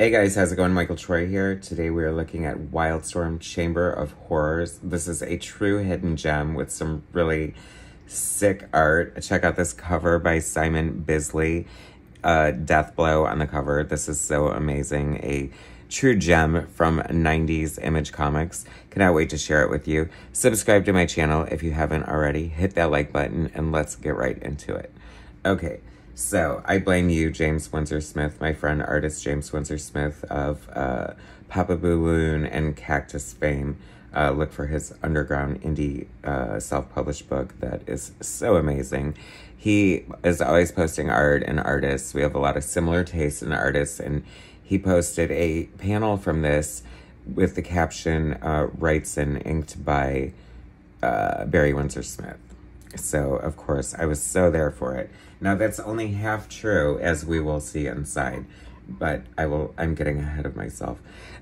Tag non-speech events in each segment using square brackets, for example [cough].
Hey guys, how's it going? Michael Troy here. Today we are looking at Wildstorm Chamber of Horrors. This is a true hidden gem with some really sick art. Check out this cover by Simon Bisley. Uh, Deathblow on the cover. This is so amazing. A true gem from 90s Image Comics. Cannot wait to share it with you. Subscribe to my channel if you haven't already. Hit that like button and let's get right into it. Okay. So I blame you, James Windsor Smith, my friend artist James Windsor Smith of uh, Papa Balloon and Cactus fame. Uh, look for his underground indie uh, self-published book that is so amazing. He is always posting art and artists. We have a lot of similar tastes in artists, and he posted a panel from this with the caption uh, "Wrightson inked by uh, Barry Windsor Smith." So, of course, I was so there for it. Now, that's only half true, as we will see inside. But I will, I'm getting ahead of myself.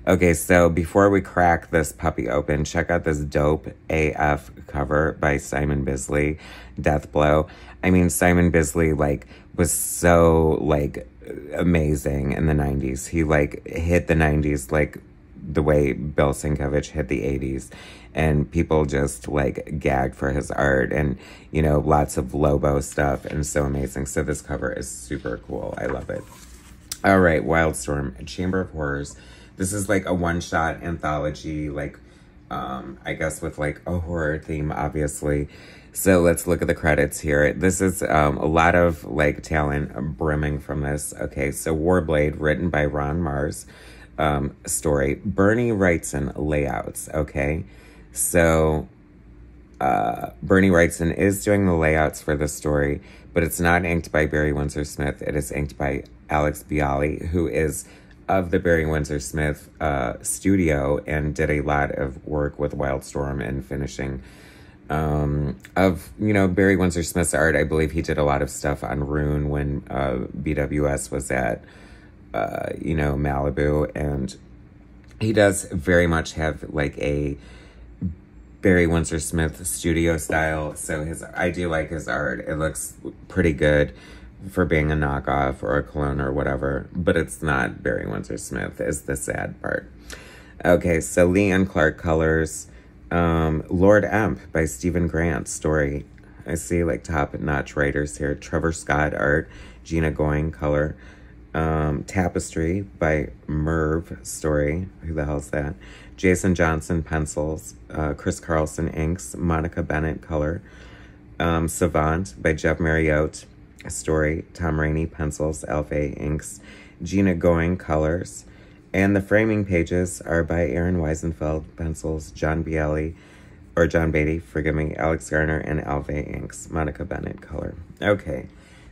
Okay, so before we crack this puppy open, check out this dope AF cover by Simon Bisley, Deathblow. I mean, Simon Bisley, like, was so, like, amazing in the 90s. He, like, hit the 90s, like, the way Bill Sienkiewicz hit the 80s and people just like gagged for his art and you know lots of Lobo stuff and so amazing. So this cover is super cool. I love it. All right, Wildstorm, Chamber of Horrors. This is like a one-shot anthology, like um, I guess with like a horror theme, obviously. So let's look at the credits here. This is um, a lot of like talent brimming from this. Okay, so Warblade, written by Ron Marz um, story. Bernie Wrightson layouts, okay? So uh, Bernie Wrightson is doing the layouts for the story, but it's not inked by Barry Windsor Smith. It is inked by Alex Bialy, who is of the Barry Windsor Smith uh, studio and did a lot of work with Wildstorm and finishing um, of, you know, Barry Windsor Smith's art. I believe he did a lot of stuff on Rune when uh, BWS was at uh, you know, Malibu. And he does very much have like a Barry Windsor Smith studio style. So his, I do like his art. It looks pretty good for being a knockoff or a clone or whatever, but it's not Barry Windsor Smith is the sad part. Okay, so Leon Clark colors, um, Lord Emp by Steven Grant story. I see like top notch writers here. Trevor Scott art, Gina Going color, um, Tapestry by Merv Story. Who the hell's that? Jason Johnson pencils. Uh, Chris Carlson inks. Monica Bennett color. Um, Savant by Jeff Mariotte. Story. Tom Raney pencils. Alpha inks. Gina Going colors. And the framing pages are by Aaron Wiesenfeld pencils. John Bialy or John Beatty, forgive me, Alex Garner, and Alve inks. Monica Bennett color. Okay.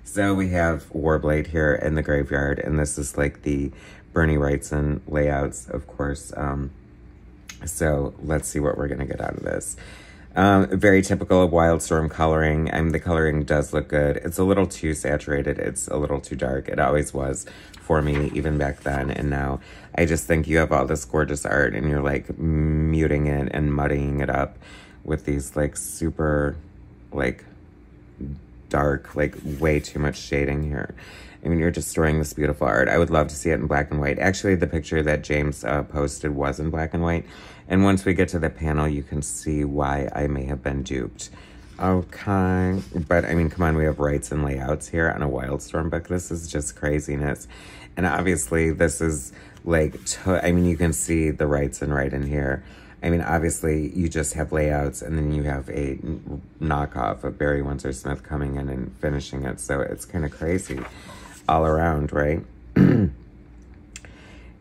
So we have Warblade here in the graveyard, and this is like the Bernie Wrightson layouts, of course. Um, so let's see what we're going to get out of this. Um, very typical of Wildstorm coloring. I mean, the coloring does look good. It's a little too saturated. It's a little too dark. It always was for me, even back then and now. I just think you have all this gorgeous art and you're like muting it and muddying it up with these like super like dark, like way too much shading here. I mean, you're destroying this beautiful art. I would love to see it in black and white. Actually, the picture that James uh, posted was in black and white. And once we get to the panel, you can see why I may have been duped. Okay, but I mean, come on, we have Wrightson layouts here on a Wildstorm book. This is just craziness. And obviously, this is like, I mean, you can see the Wrightson right in here. I mean, obviously, you just have layouts, and then you have a knockoff of Barry Windsor Smith coming in and finishing it. So it's kind of crazy all around, right? [clears throat]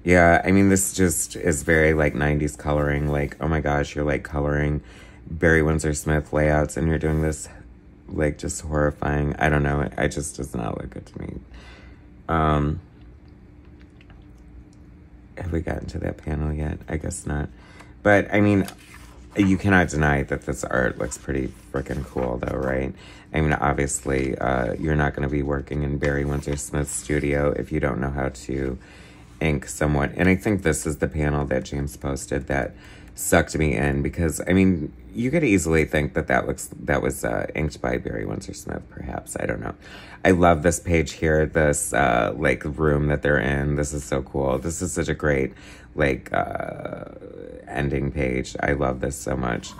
yeah, I mean, this just is very like 90s coloring. Like, oh my gosh, you're like coloring Barry Windsor Smith layouts, and you're doing this like just horrifying. I don't know. It just does not look good to me. Um, have we gotten to that panel yet? I guess not. But I mean, you cannot deny that this art looks pretty freaking cool, though, right? I mean, obviously, uh, you're not going to be working in Barry Windsor Smith's studio if you don't know how to ink somewhat. And I think this is the panel that James posted that sucked me in because I mean you could easily think that that looks that was uh, inked by Barry Windsor Smith, perhaps. I don't know. I love this page here, this uh, like room that they're in. This is so cool. This is such a great like uh, ending page. I love this so much.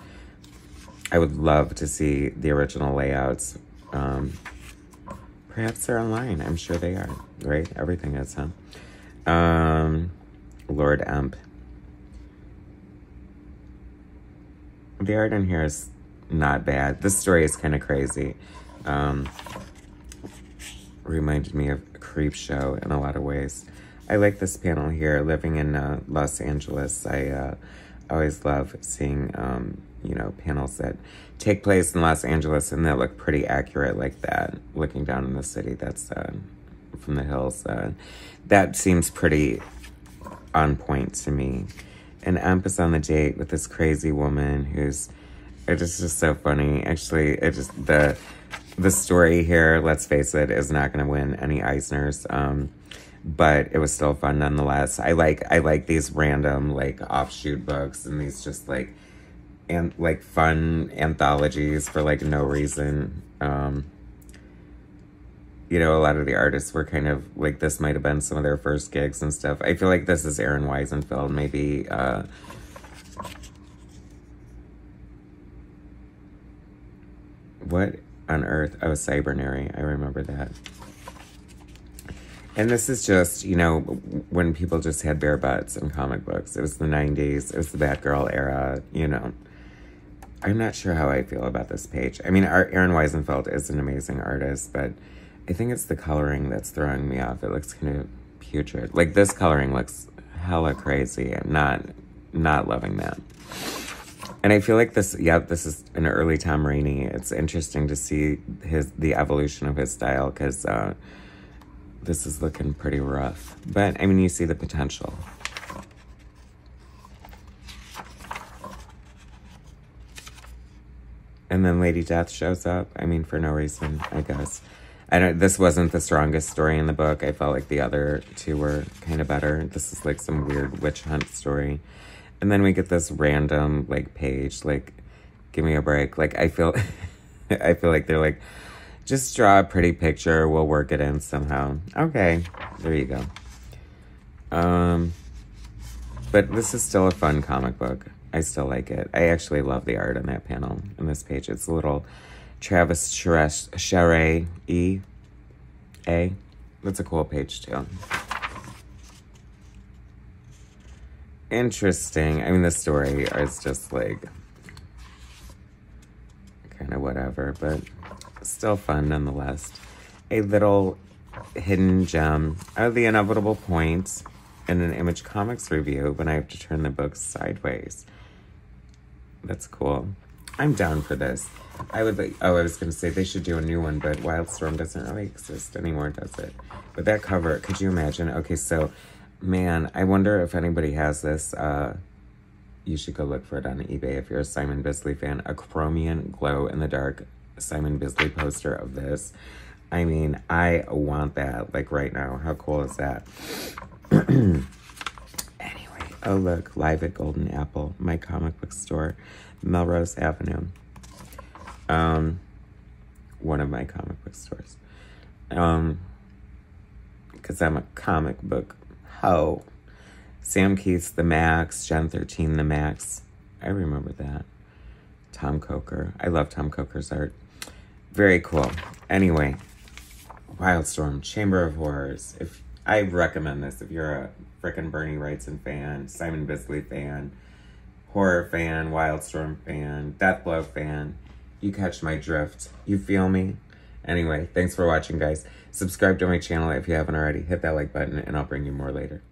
I would love to see the original layouts. Um, perhaps they're online. I'm sure they are. Right? Everything is, huh? Um, Lord Emp. The art in here is not bad. This story is kind of crazy. Um, reminded me of a creep show in a lot of ways. I like this panel here. Living in uh, Los Angeles, I uh, always love seeing, um, you know, panels that take place in Los Angeles and that look pretty accurate like that. Looking down in the city, that's uh, from the hills. Uh, that seems pretty on point to me and Emp is on the date with this crazy woman who's it is just so funny. Actually, it just the the story here, let's face it, is not to win any Eisners. Um, but it was still fun nonetheless. I like I like these random like offshoot books and these just like and like fun anthologies for like no reason. Um, you know, a lot of the artists were kind of like this might have been some of their first gigs and stuff. I feel like this is Aaron Wiesenfeld, maybe. Uh, what on earth? Oh, Cybernary. I remember that. And this is just, you know, when people just had bare butts in comic books. It was the 90s. It was the bad girl era, you know. I'm not sure how I feel about this page. I mean, Aaron Wiesenfeld is an amazing artist, but I think it's the coloring that's throwing me off. It looks kind of putrid. Like this coloring looks hella crazy. I'm not not loving that. And I feel like this, yeah, this is an early Tom Raney. It's interesting to see his the evolution of his style because uh, this is looking pretty rough. But I mean, you see the potential. And then Lady Death shows up. I mean, for no reason, I guess. I don't. This wasn't the strongest story in the book. I felt like the other two were kind of better. This is like some weird witch hunt story, and then we get this random like page. Like, give me a break. Like I feel, [laughs] I feel like they're like, just draw a pretty picture. We'll work it in somehow. Okay, there you go. Um, but this is still a fun comic book. I still like it. I actually love the art on that panel in this page. It's a little Travis Charest E A. That's a cool page too. Interesting. I mean, the story is just like kind of whatever, but still fun nonetheless. A little hidden gem of the inevitable point in an Image Comics review when I have to turn the book sideways. That's cool. I'm down for this. I would like, oh, I was going to say they should do a new one, but Wildstorm doesn't really exist anymore, does it? But that cover, could you imagine? Okay, so, man, I wonder if anybody has this. Uh, you should go look for it on eBay if you're a Simon Bisley fan. A chromium glow in the dark Simon Bisley poster of this. I mean, I want that, like, right now. How cool is that? [clears throat] anyway, oh, look, live at Golden Apple, my comic book store. Melrose Avenue. Um, one of my comic book stores. Um, because I'm a comic book hoe. Sam Kieth's The Maxx, Gen 13 The Maxx. I remember that. Tom Coker. I love Tom Coker's art. Very cool. Anyway, Wildstorm, Chamber of Horrors. If I recommend this if you're a freaking Bernie Wrightson fan, Simon Bisley fan, horror fan, Wildstorm fan, Deathblow fan. You catch my drift. You feel me? Anyway, thanks for watching, guys. Subscribe to my channel if you haven't already. Hit that like button, and I'll bring you more later.